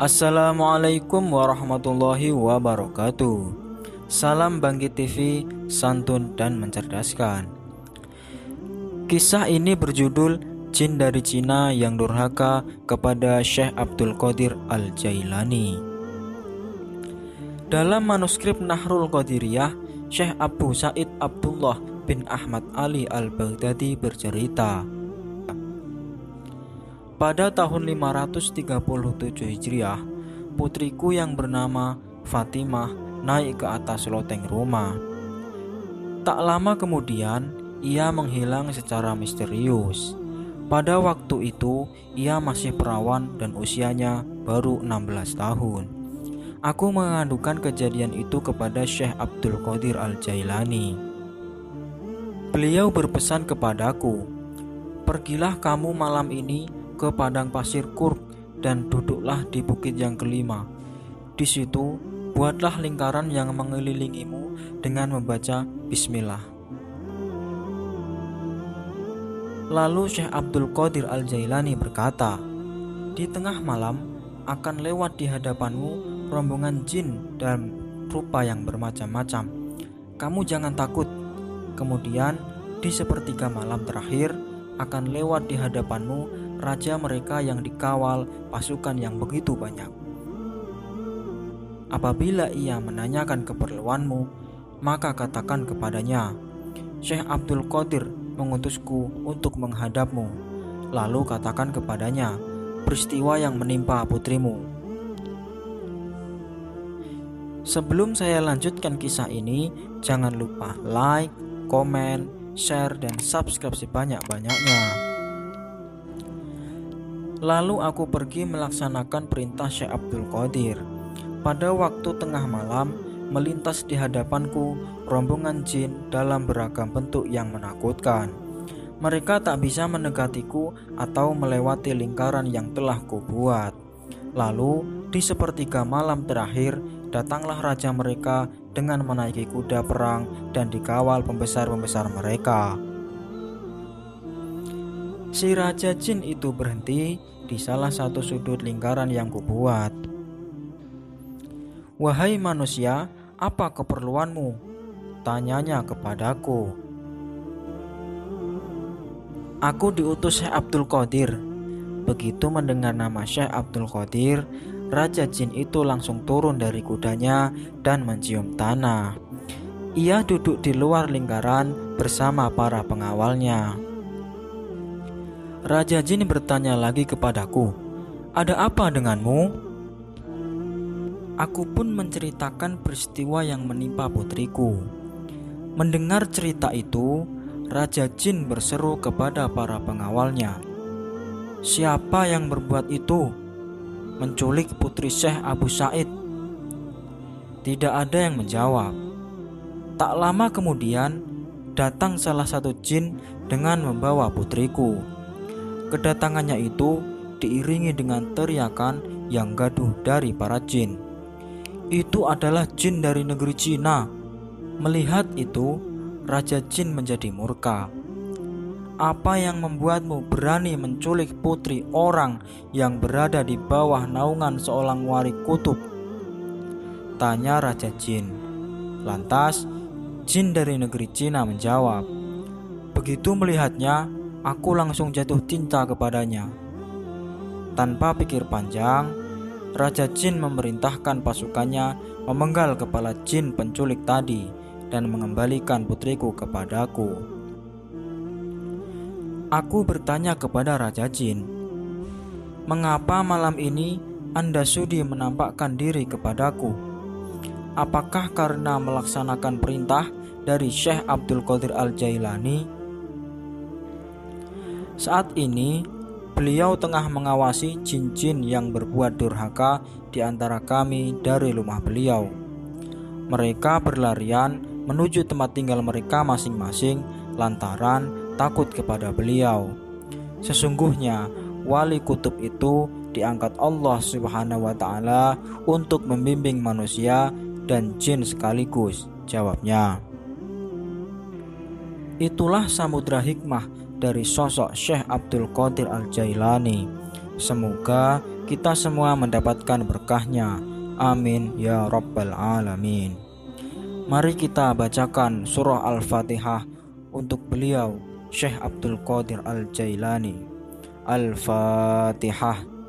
Assalamualaikum warahmatullahi wabarakatuh. Salam Bangkit TV, santun dan mencerdaskan. Kisah ini berjudul Jin dari Cina yang durhaka kepada Syekh Abdul Qadir Al-Jailani. Dalam manuskrip Nahrul Qadiriyah, Syekh Abu Said Abdullah bin Ahmad Ali Al-Baghdadi bercerita pada tahun 537 Hijriah, putriku yang bernama Fatimah naik ke atas loteng Roma. Tak lama kemudian, ia menghilang secara misterius. Pada waktu itu, ia masih perawan dan usianya baru 16 tahun. Aku mengadukan kejadian itu kepada Syekh Abdul Qadir Al-Jailani. Beliau berpesan kepadaku, "Pergilah kamu malam ini ke padang pasir Kurk dan duduklah di bukit yang kelima. Di situ, buatlah lingkaran yang mengelilingimu dengan membaca Bismillah. Lalu Syekh Abdul Qadir Al-Jailani berkata, Di tengah malam akan lewat di hadapanmu rombongan jin dan rupa yang bermacam-macam. Kamu jangan takut. Kemudian, di sepertiga malam terakhir, akan lewat di hadapanmu raja mereka yang dikawal pasukan yang begitu banyak. Apabila ia menanyakan keperluanmu, maka katakan kepadanya, Syekh Abdul Qadir mengutusku untuk menghadapmu. Lalu katakan kepadanya, peristiwa yang menimpa putrimu. Sebelum saya lanjutkan kisah ini, jangan lupa like, komen, share, dan subscribe sebanyak-banyaknya. Lalu aku pergi melaksanakan perintah Syekh Abdul Qadir. Pada waktu tengah malam, melintas di hadapanku rombongan jin dalam beragam bentuk yang menakutkan. Mereka tak bisa mendekatiku atau melewati lingkaran yang telah kubuat. Lalu, di sepertiga malam terakhir, datanglah raja mereka dengan menaiki kuda perang dan dikawal pembesar-pembesar mereka. Si Raja Jin itu berhenti di salah satu sudut lingkaran yang kubuat. Wahai manusia, apa keperluanmu? Tanyanya kepadaku. Aku diutus Syekh Abdul Qadir. Begitu mendengar nama Syekh Abdul Qadir, Raja Jin itu langsung turun dari kudanya dan mencium tanah. Ia duduk di luar lingkaran bersama para pengawalnya. Raja Jin bertanya lagi kepadaku, "Ada apa denganmu?" Aku pun menceritakan peristiwa yang menimpa putriku. Mendengar cerita itu, Raja Jin berseru kepada para pengawalnya, "Siapa yang berbuat itu? Menculik putri Syekh Abu Said?" Tidak ada yang menjawab. Tak lama kemudian, datang salah satu jin dengan membawa putriku. Kedatangannya itu diiringi dengan teriakan yang gaduh dari para jin. Itu adalah jin dari negeri Cina. Melihat itu, Raja Jin menjadi murka. Apa yang membuatmu berani menculik putri orang yang berada di bawah naungan seorang wari kutub? Tanya Raja Jin. Lantas, Jin dari negeri Cina menjawab, "Begitu melihatnya, aku langsung jatuh cinta kepadanya. Tanpa pikir panjang, Raja Jin memerintahkan pasukannya memenggal kepala jin penculik tadi dan mengembalikan putriku kepadaku. Aku bertanya kepada Raja Jin, "Mengapa malam ini Anda sudi menampakkan diri kepadaku? Apakah karena melaksanakan perintah dari Syekh Abdul Qadir Al-Jailani?" Saat ini, beliau tengah mengawasi jin-jin yang berbuat durhaka di antara kami dari rumah beliau. Mereka berlarian menuju tempat tinggal mereka masing-masing lantaran takut kepada beliau. Sesungguhnya, wali kutub itu diangkat Allah Subhanahu wa taala untuk membimbing manusia dan jin sekaligus. Jawabnya, Itulah samudra hikmah dari sosok Syekh Abdul Qadir Al-Jailani. Semoga kita semua mendapatkan berkahnya. Amin ya Rabbal 'Alamin. Mari kita bacakan surah Al-Fatihah untuk beliau, Syekh Abdul Qadir Al-Jailani. Al-Fatihah.